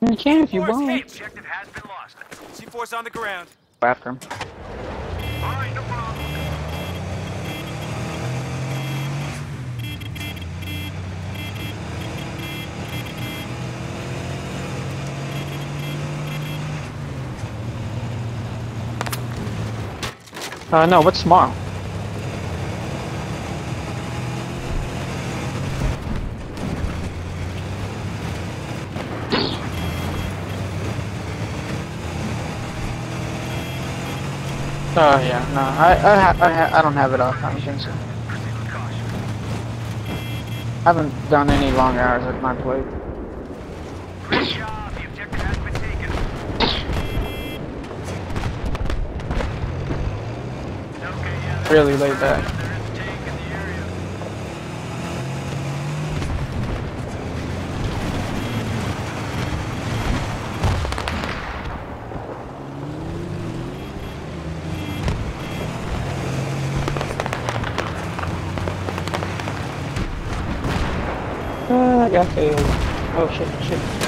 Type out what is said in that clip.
You can if you want. hit. Objective has been lost. C4's on the ground. Go after him. All right, no problem. Uh, no, what's tomorrow? Oh yeah, no, I I I, I don't have it off. I don't think so. I haven't done any long hours at my plate. Really laid back. I got. Oh shit, shit.